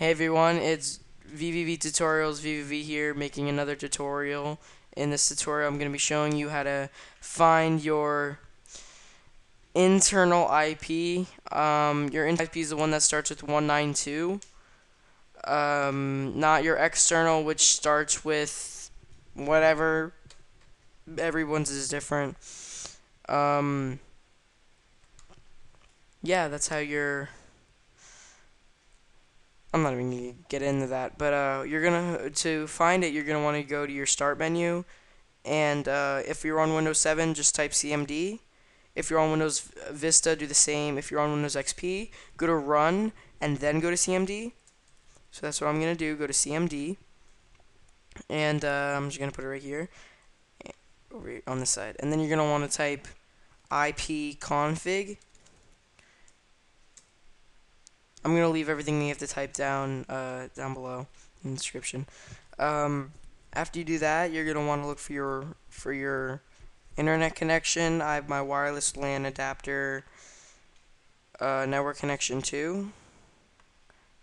Hey everyone, it's VVV Tutorials, VVV here, making another tutorial. In this tutorial, I'm going to be showing you how to find your internal IP. Um, your internal IP is the one that starts with 192. Um, not your external, which starts with whatever. Everyone's is different. Um, yeah, that's how your I'm not even gonna get into that, but uh, you're gonna to find it, you're gonna want to go to your start menu, and uh, if you're on Windows 7, just type CMD. If you're on Windows Vista, do the same. If you're on Windows XP, go to Run and then go to CMD. So that's what I'm gonna do. Go to CMD, and uh, I'm just gonna put it right here, over on this side, and then you're gonna want to type ipconfig I'm gonna leave everything you have to type down uh, down below in the description. Um, after you do that, you're gonna want to look for your for your internet connection. I have my wireless LAN adapter uh, network connection too,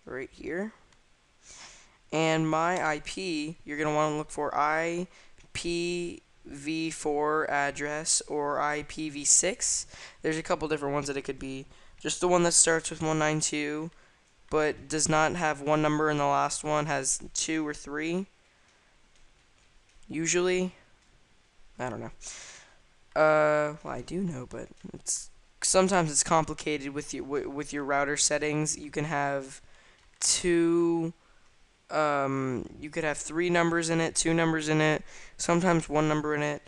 right here. And my IP, you're gonna want to look for IPv4 address or IPv6. There's a couple different ones that it could be. Just the one that starts with 192, but does not have one number in the last one, has two or three. Usually. I don't know. Uh, well, I do know, but it's sometimes it's complicated with your with your router settings. You can have two um, you could have three numbers in it, two numbers in it, sometimes one number in it.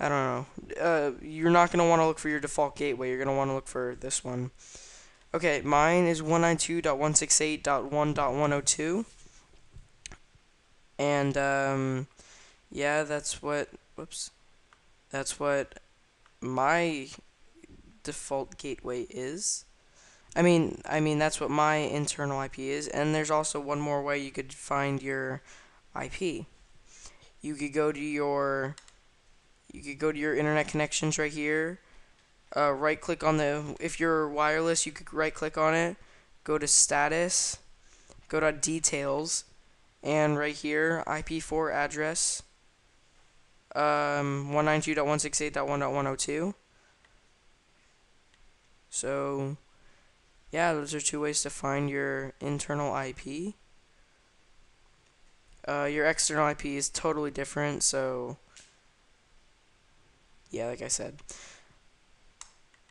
I don't know. Uh, you're not going to want to look for your default gateway. You're going to want to look for this one. Okay, mine is 192.168.1.102. And, um, yeah, that's what, whoops, that's what my default gateway is. I mean, I mean, that's what my internal IP is. And there's also one more way you could find your IP. You could go to your you could go to your internet connections right here. Uh, right click on the, if you're wireless, you could right click on it, go to status, go to details, and right here, IP4 address, um, 192.168.1.102. So, yeah, those are two ways to find your internal IP. Uh, your external IP is totally different, so yeah, like I said.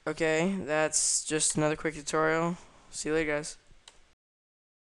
Okay, that's just another quick tutorial. See you later, guys.